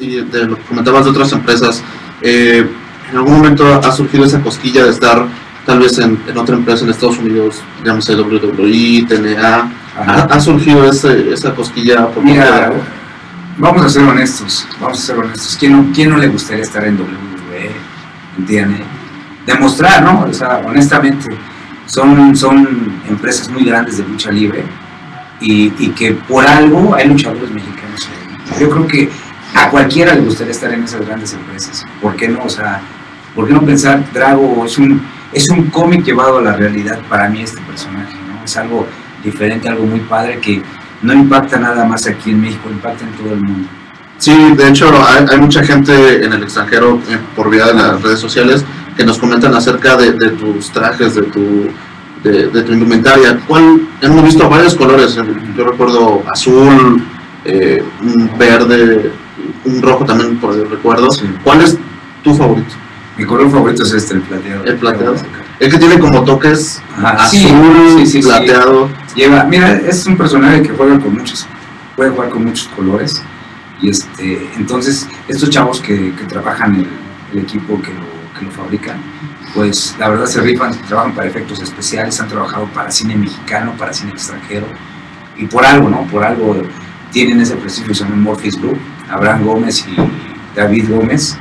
y lo comentabas de otras empresas, eh, ¿en algún momento ha surgido esa cosquilla de estar tal vez en, en otra empresa en Estados Unidos, llámese WWE, TNA? ¿Ha, ha surgido ese, esa cosquilla por Mira, vamos a ser honestos, vamos a ser honestos. ¿Quién no, quién no le gustaría estar en WWE? ¿Entiende? Demostrar, ¿no? O sea, honestamente, son, son empresas muy grandes de lucha libre y, y que por algo hay luchadores mexicanos ahí. Yo creo que a cualquiera le gustaría estar en esas grandes empresas. ¿Por qué no? O sea, ¿por qué no pensar, Drago es un, es un cómic llevado a la realidad para mí este personaje, ¿no? Es algo diferente, algo muy padre que no impacta nada más aquí en México, impacta en todo el mundo. Sí, de hecho hay, mucha gente en el extranjero eh, por vía de las redes sociales que nos comentan acerca de, tus trajes, de tu, de, tu indumentaria. ¿Cuál? Hemos visto varios colores, yo recuerdo azul, eh, verde, un rojo también por el recuerdo. Sí. ¿Cuál es tu favorito? Mi color favorito es este, el plateado. El plateado. El que tiene como toques Ajá, azul, sí, sí, plateado. Lleva, mira, es un personaje que juega con muchos, puede jugar con muchos colores. Y este, entonces, estos chavos que, que trabajan el, el equipo que lo, que lo fabrican, pues la verdad se rifan, trabajan para efectos especiales, han trabajado para cine mexicano, para cine extranjero. Y por algo, ¿no? Por algo tienen ese prestigio, son Morpheus Group, Abraham Gómez y David Gómez,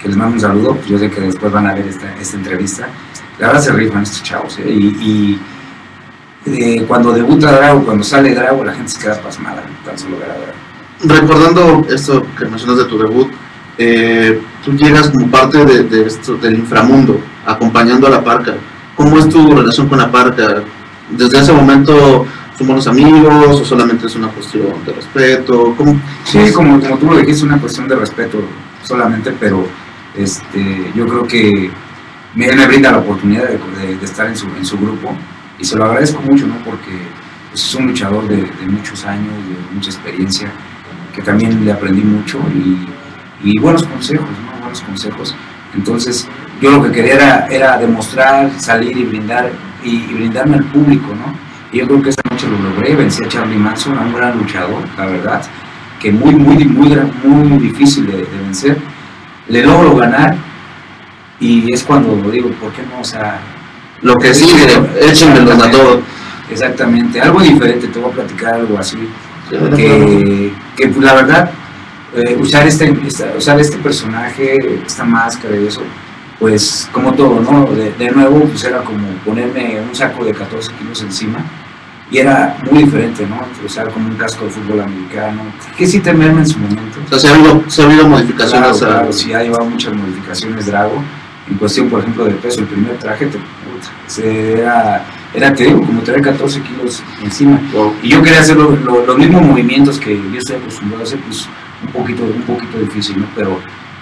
que les mando un saludo, yo sé que después van a ver esta, esta entrevista. La verdad se rifan estos chavos, ¿eh? Y, y eh, cuando debuta Drago, cuando sale Drago, la gente se queda pasmada, tan solo ver a Drago. Recordando esto que mencionas de tu debut, eh, tú llegas como parte de, de esto, del inframundo, acompañando a la parca. ¿Cómo es tu relación con la parca? ¿Desde ese momento son buenos amigos o solamente es una cuestión de respeto? ¿Cómo? Sí, como, como tú lo dijiste, una cuestión de respeto solamente, pero este, yo creo que él me brinda la oportunidad de estar en su, en su grupo y se lo agradezco mucho, ¿no? Porque pues, es un luchador de, de muchos años, de mucha experiencia, que también le aprendí mucho y, y buenos consejos, ¿no? Buenos consejos. Entonces, yo lo que quería era, era demostrar, salir y brindar y, y brindarme al público, ¿no? Y yo creo que esa noche lo logré, vencí a Charlie Manson, a un gran luchador, la verdad, que muy, muy, muy, muy difícil de, de vencer. Le logro ganar y es cuando digo, ¿por qué no? O sea, Lo que sigue, échenmelos a todos. exactamente, algo diferente, te voy a platicar algo así que, que, pues, la verdad eh, usar este esta- usar este personaje esta máscara y eso pues como todo no de, de nuevo pues era como ponerme un saco de 14 kilos encima y era muy diferente no usar como un casco de fútbol americano que sí temerme en su momento O sea, se ha habido, se ha habido Claro, modificaciones. a- claro, sí ha llevado muchas modificaciones Drago. En cuestión, por ejemplo, de peso, el primer traje te, era, era, te digo, como traer 14 kilos encima. Wow. Y yo quería hacer lo- lo- los mismos movimientos que yo estoy acostumbrado a hacer, pues un poquito, un poquito difícil, ¿no? Pero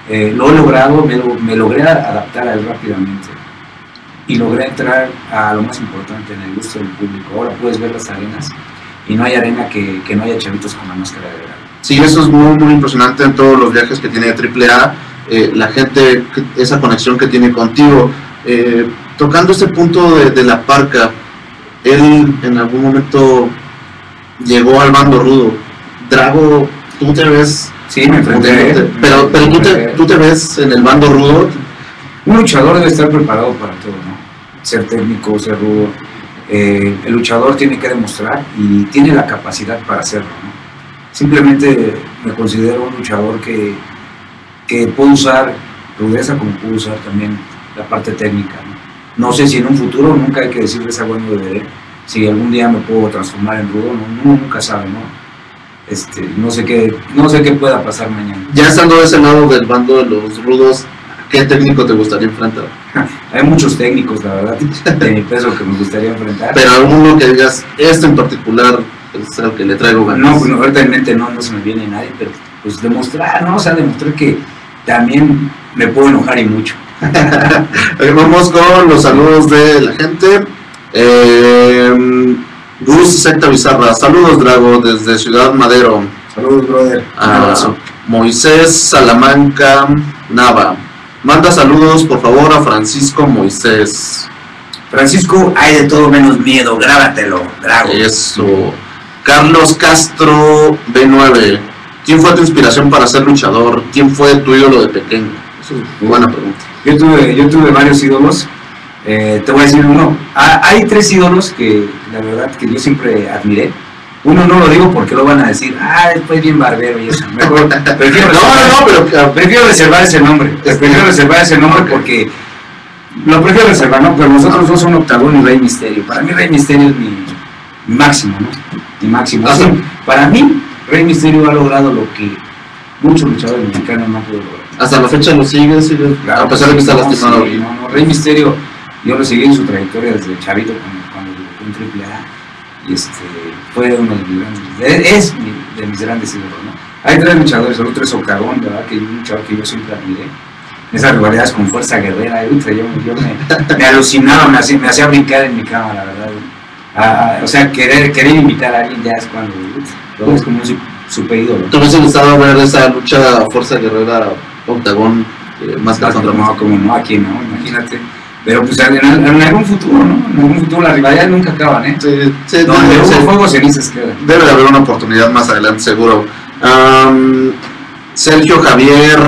eh, lo he logrado, me, me logré adaptar a él rápidamente. Y logré entrar a lo más importante, en el gusto del público. Ahora puedes ver las arenas y no hay arena que, que no haya chavitos con la máscara de Drago. Sí, eso es muy, muy impresionante en todos los viajes que tiene AAA, eh, la gente, esa conexión que tiene contigo. Eh, tocando este punto de, de la parca, él en algún momento llegó al bando rudo. Drago, tú te ves, Sí, me enfrenté a pero, pero tú, te, a tú ves en el bando rudo. Un luchador debe estar preparado para todo, ¿no? Ser técnico, ser rudo. Eh, el luchador tiene que demostrar y tiene la capacidad para hacerlo, ¿no? Simplemente me considero un luchador que, que puede usar rudeza como puede usar también la parte técnica, ¿no? No sé si en un futuro, nunca hay que decirle esa bueno beberé, si algún día me puedo transformar en rudo, no, uno nunca sabe, ¿no? Este, no sé qué, no sé qué pueda pasar mañana. Ya estando de ese lado del bando de los rudos, ¿qué técnico te gustaría enfrentar? Hay muchos técnicos, la verdad, de mi peso que me gustaría enfrentar. Pero alguno que digas, este en particular es el que le traigo ganas. No, pues, no, ahorita en mente no, no se me viene nadie, pero pues demostrar, ¿no? O sea, demostrar que también me puedo enojar y mucho. Vamos con los saludos de la gente. Eh, Gus Secta Bizarra, saludos Drago desde Ciudad Madero. Saludos, brother. Ah. Moisés Salamanca Nava. Manda saludos por favor a Francisco Moisés. Francisco, hay de todo menos miedo, grábatelo, Drago. Eso. Carlos Castro B9. ¿Quién fue tu inspiración para ser luchador? ¿Quién fue tu ídolo de pequeño? Esa es una buena pregunta. Yo tuve, yo tuve varios ídolos. Eh, te voy a decir uno. Ah, hay tres ídolos que la verdad que yo siempre admiré. Uno no lo digo porque lo van a decir, ah, después bien barbero y eso. Mejor, prefiero, No, no, no, pero prefiero reservar ese nombre. Prefiero reservar ese nombre porque lo prefiero reservar, ¿no? Pero nosotros dos son Octagón y Rey Misterio. Para mí Rey Misterio es mi, mi máximo, ¿no? Mi máximo. Así, sí. para mí, Rey Misterio ha logrado lo que muchos luchadores mexicanos no han podido lograr. hasta la fecha lo sigues, sigues a pesar de que está lastimado. sí, no, no, Rey Misterio, yo lo seguí en su trayectoria desde chavito cuando, debutó en AAA y este, fue uno de mis grandes, es, es mi- de mis grandes ídolos, ¿no? Hay tres luchadores, el otro es Octagón, ¿verdad? Que es un luchador que yo siempre admiré. Esas rivalidades con Fuerza Guerrera, ultra, yo, yo me, me alucinaba, me hacía, me hacía brincar en mi cama, la verdad. Ah, o sea, querer, querer invitar a alguien ya es cuando lo ves como un su- super ídolo. ¿Te hubiese gustado ver esa lucha Fuerza Guerrera Octagón eh, más que Ah, contra no, como no, aquí no, imagínate. Pero pues en, en algún futuro, ¿no? En algún futuro las rivalidades nunca acaban, ¿eh? Sí, sí, Donde debe, hubo sí, fuego, cenizas quedan. debe de haber una oportunidad más adelante, seguro. Sergio Javier,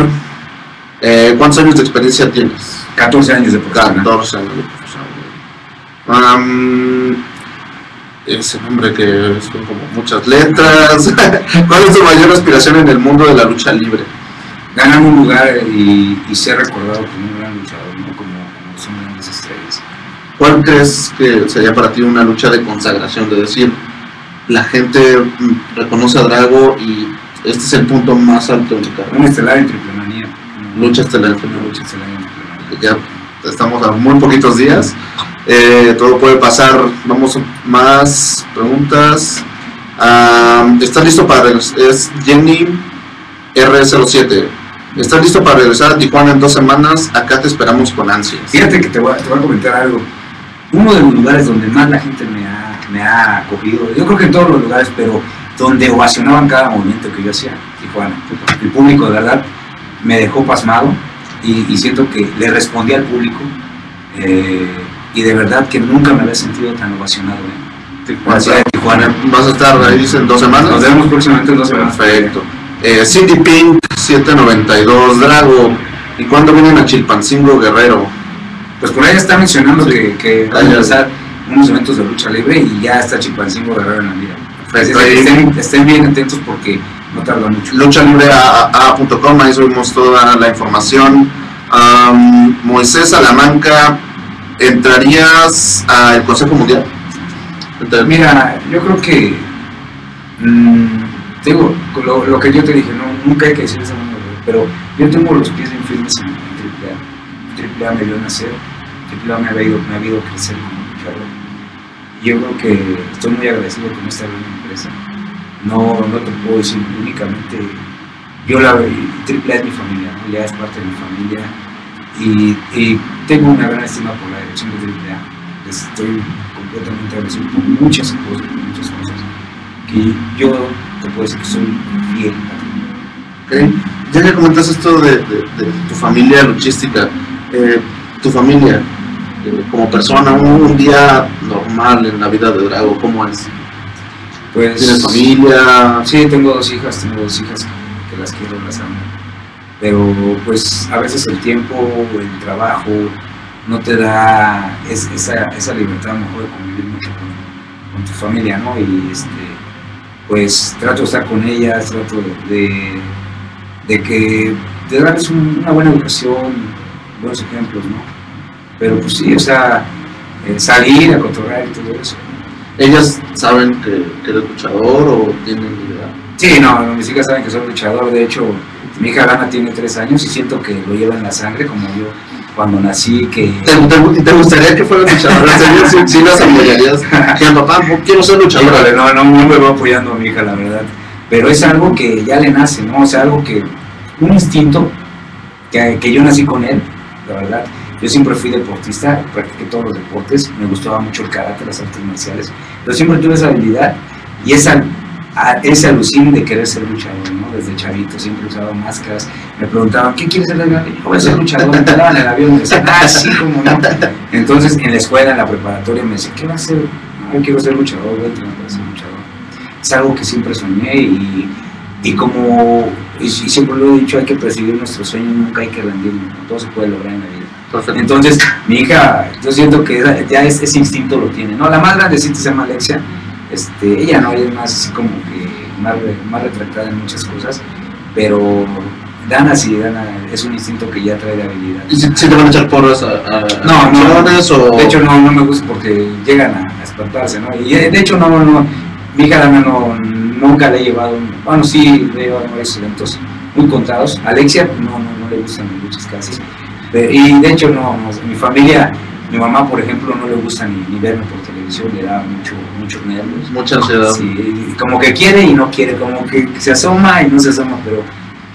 eh, ¿cuántos años de experiencia tienes? 14 años de profesional. 14 años de profesional. Am, ese nombre que son como muchas letras. ¿Cuál es tu mayor aspiración en el mundo de la lucha libre? Ganar un lugar y, y ser recordado como un gran luchador, ¿no? Como, como son grandes estrellas. ¿Cuál crees que sería para ti una lucha de consagración? De decir, la gente mm, reconoce a Drago y este es el punto más alto de mi Un carrera. estelar en triple manía. Lucha estelar. Una lucha estelar en triple manía. Ya estamos a muy poquitos días. Eh, todo puede pasar. Vamos a más preguntas. Ah, ¿Estás listo para regresar? Es Jenny R07. ¿Estás listo para regresar a Tijuana en dos semanas? Acá te esperamos con ansias. Fíjate que te voy, a, te voy a comentar algo. Uno de los lugares donde más la gente me ha, me ha acogido, yo creo que en todos los lugares, pero donde ovacionaban cada movimiento que yo hacía, Tijuana. El público de verdad me dejó pasmado y, y siento que le respondí al público eh, y de verdad que nunca me había sentido tan ovacionado. ¿eh? De Tijuana. ¿Vas a estar ahí en dos semanas? Nos vemos próximamente en dos semanas. Perfecto. Eh, Cindy Pink 792, Drago. ¿Y cuándo vienen a Chilpancingo Guerrero? Pues por ahí está mencionando que, que van a empezar unos eventos de lucha libre y ya está Chilpancingo Guerrero en la. Así que Ahí, estén, estén bien atentos porque no tarda mucho. lucha libre a.com, ahí subimos toda la información. Am, Moisés Salamanca, ¿entrarías al Consejo Mundial? Mira, yo creo que, mm, te digo, lo, lo que yo te dije, no, nunca hay que decir esa manera, pero yo tengo los pies bien firmes en, en AAA. AAA me vio nacer, AAA me ha ido, me ha ido crecer como luchador. Yo creo que estoy muy agradecido con esta gran empresa. No, no te puedo decir únicamente, yo la AAA es mi familia, ¿no? ya es parte de mi familia y, tengo una gran estima por la dirección de AAA. Estoy completamente agradecido por muchas cosas, muchas cosas que yo te puedo decir que soy fiel a AAA. Ok. Ya que comentas esto de, tu familia luchística, eh, tu familia como persona, un, un día normal en la vida de Drago, ¿cómo es? Pues, ¿Tienes familia? Sí, tengo dos hijas, tengo dos hijas que las quiero, las amo. Pero pues a veces el tiempo, el trabajo, no te da es- esa, esa libertad mejor de convivir mucho con, con tu familia, ¿no? Y este, pues trato de estar con ellas, trato de, de, de que, de darles un- una buena educación, buenos ejemplos, ¿no? Pero pues sí, o sea, salir a controlar y todo eso. ¿Ellas saben que, que eres luchador o tienen idea? Sí, no, mis hijas saben que soy luchador. De hecho, mi hija Lana tiene tres años y siento que lo lleva en la sangre, como yo cuando nací, que... ¿Te, te, te gustaría que fueras luchador? ¿En serio? ¿Sí, sí las apoyarías? Que papá, quiero ser luchador. Híjole, no, no, no me va apoyando a mi hija, la verdad. Pero es algo que ya le nace, ¿no? O sea, algo que... Un instinto que, que yo nací con él, la verdad. Yo siempre fui deportista, practiqué todos los deportes, me gustaba mucho el karate, las artes marciales, pero siempre tuve esa habilidad y esa, a- ese alucín de querer ser luchador, ¿no? Desde chavito siempre usaba máscaras, me preguntaban, ¿qué quieres ser de grande? Yo voy a ser luchador, me daban el avión me decían, ah, sí, como no. Entonces, en la escuela, en la preparatoria, me decían, ¿qué vas a hacer? "No, yo quiero ser luchador, voy a entrenar para ser luchador. Es algo que siempre soñé y, y como y, siempre lo he dicho, hay que perseguir nuestros sueños, nunca hay que rendirnos, todo se puede lograr en la vida. Entonces, mi hija, yo siento que ya ese instinto lo tiene, ¿no? La más grandecita se llama Alexia, este, ella no, ella es más así como que más, más retratada en muchas cosas, pero Dana sí, Dana es un instinto que ya trae de habilidad. ¿Y si, te van a echar porras a, a no, no, o... de hecho no, no me gusta porque llegan a, espantarse, ¿no? Y de hecho no, no, mi hija Dana no, nunca le he llevado, bueno sí, le he llevado varios eventos muy contados, Alexia no, no, no le gustan muchas casi, y de hecho no, mi familia, mi mamá por ejemplo no le gusta ni, ni verme por televisión, le da mucho, muchos nervios. Mucha ansiedad. Sí, como que quiere y no quiere, como que se asoma y no se asoma, pero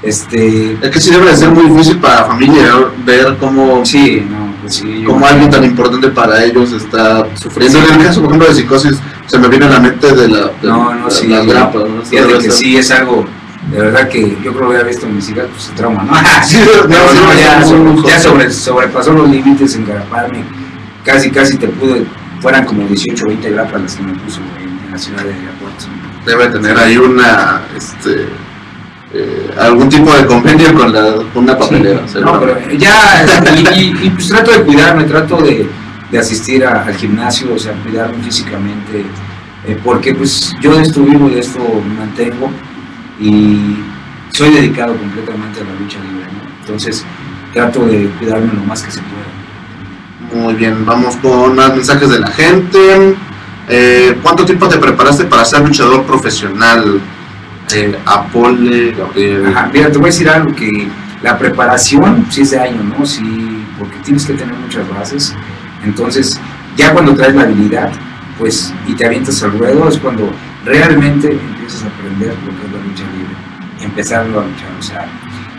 este, es que sí debe de ser muy difícil para la familia ver cómo, sí, no, pues sí, cómo alguien tan importante para ellos está sufriendo. En el caso, por ejemplo, de psicosis, se me viene a la mente de la, no, no, sí, las grapas. ¿no? Fíjate que sí es algo, de verdad que yo creo que había visto mis hijas, pues se trauma, ¿no? sí, no, ya, ya sobre, sobrepasó los límites en garaparme, casi, casi te pude, fueran como 18 o 20 grapas las que me puso en, la ciudad de Irapuato. Debe tener ahí una, este eh, algún tipo de convenio con, la, una papelera. no, pero ya, y, pues trato de cuidarme, trato de, de asistir al gimnasio, o sea, cuidarme físicamente, eh, porque pues yo de esto vivo y de esto me mantengo y soy dedicado completamente a la lucha libre, entonces trato de cuidarme lo más que se pueda. Muy bien, vamos con más mensajes de la gente. Eh, ¿Cuánto tiempo te preparaste para ser luchador profesional? eh, Apole, Gabriel. Ajá, mira, te voy a decir algo que la preparación sí es de año, ¿no? Sí, porque tienes que tener muchas bases. Entonces, ya cuando traes la habilidad, pues, y te avientas al ruedo, es cuando realmente empiezas a aprender lo que es la lucha libre, empezarlo a luchar. O sea,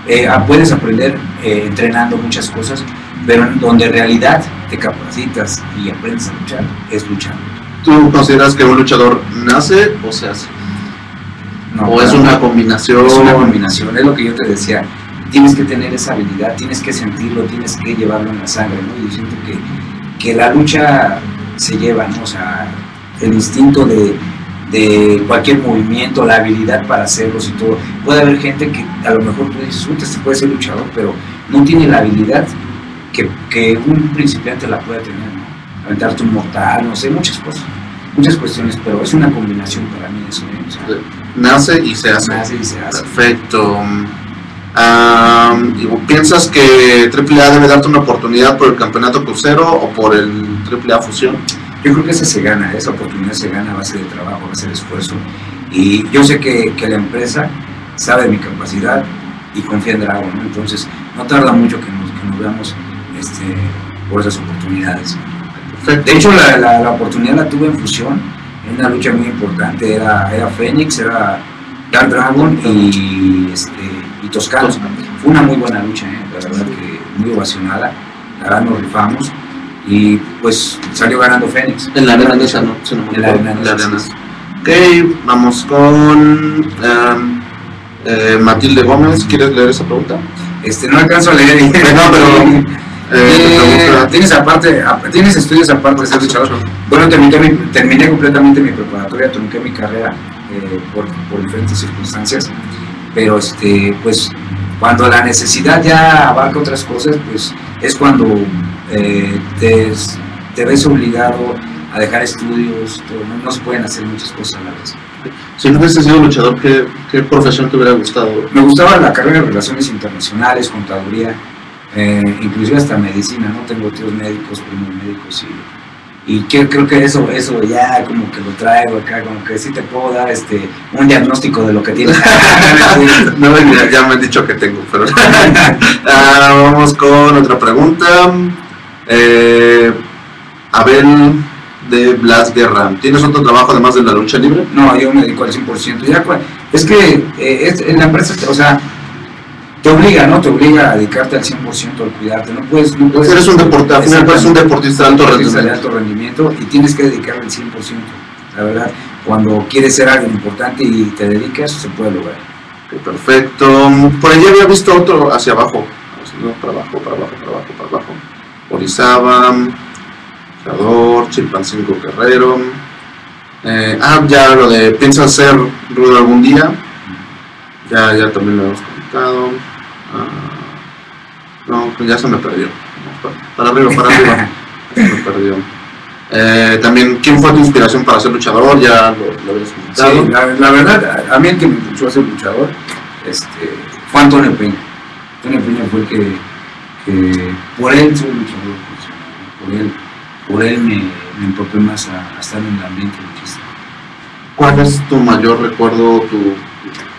eh, ah, puedes aprender eh, entrenando muchas cosas, pero donde en realidad te capacitas y aprendes a luchar, es luchando. ¿Tú consideras que un luchador nace o se hace? o es una combinación. Es una combinación, es lo que yo te decía. Tienes que tener esa habilidad, tienes que sentirlo, tienes que llevarlo en la sangre, ¿no? Yo siento que, que la lucha se lleva, ¿no? O sea, el instinto de, de cualquier movimiento, la habilidad para hacerlos y todo. Puede haber gente que a lo mejor tú dices, este puede ser luchador, pero no tiene la habilidad que, que un principiante la puede tener, ¿no? Aventarte un mortal, no sé, muchas cosas, muchas cuestiones, pero es una combinación para mí eso, ¿eh? Nace y se hace. Nace y se hace. Perfecto. ¿Piensas que AAA debe darte una oportunidad por el campeonato crucero o por el AAA fusión? Yo creo que esa se gana, esa oportunidad se gana a base de trabajo, a base de esfuerzo. Y yo sé que, que la empresa sabe mi capacidad y confía en Dragon, ¿no? entonces no tarda mucho que nos, que nos veamos este, por esas oportunidades. De hecho, la, la, la oportunidad la tuve en fusión una lucha muy importante, era, era Fénix, era Dark Dragon y, este, y Toscano. Fue una muy buena lucha, ¿eh? la verdad que muy ovacionada, la verdad nos rifamos y pues salió ganando Fénix. En la arena esa, ¿no? en la arena Ok, vamos con um, eh, Matilde Gómez, ¿quieres leer esa pregunta? Este, no alcanzo a leer. no, pero eh, ¿Tienes aparte, tienes estudios aparte de ser luchador? Bueno, terminé, terminé completamente mi preparatoria, trunqué mi carrera eh, por, por, diferentes circunstancias, pero este, pues cuando la necesidad ya abarca otras cosas, pues es cuando eh, te, te, ves obligado a dejar estudios, no, se pueden hacer muchas cosas a la vez. Si no hubieses sido luchador, ¿qué, ¿qué profesión te hubiera gustado? Me gustaba la carrera de Relaciones Internacionales, Contaduría, eh, inclusive hasta medicina, ¿no? Tengo tíos médicos, primos médicos y, y creo que eso, eso ya como que lo traigo acá, como que sí te puedo dar este un diagnóstico de lo que tienes. no, ya, me han dicho que tengo, pero ah, vamos con otra pregunta. Eh, Abel de Blas Guerra, ¿tienes otro trabajo además de la lucha libre? No, yo me dedico al 100%. Ya, es que eh, en la empresa, o sea, te obliga, ¿no? Te obliga a dedicarte al 100% al cuidarte. No puedes, no puedes Eres un deportista, eres un deportista de alto rendimiento. de alto rendimiento y tienes que dedicarle el 100%. La verdad, cuando quieres ser algo importante y te dedicas, se puede lograr. perfecto. Por allí había visto otro hacia abajo. para abajo, para abajo, para abajo, para abajo. Orizaba, Chador, Chilpancingo Guerrero. Eh, ah, ya lo de, ¿piensas ser rudo algún día? Ya, ya también lo hemos comentado. Ah, no, pues ya se me perdió. Para arriba, para arriba. se me perdió. Eh, también, ¿quién fue tu inspiración para ser luchador? Ya lo, lo habías comentado. Sí, la, la verdad, a, mí el que me impulsó a ser luchador este, fue Antonio Peña. Antonio Peña fue el que, que por él soy luchador, por él, por él me, me empapé más a, a estar en el ambiente luchístico. ¿Cuál es tu mayor recuerdo, tu,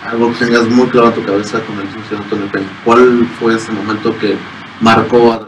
algo que tengas muy claro en tu cabeza con el licenciado Antonio Peña? ¿Cuál fue ese momento que marcó a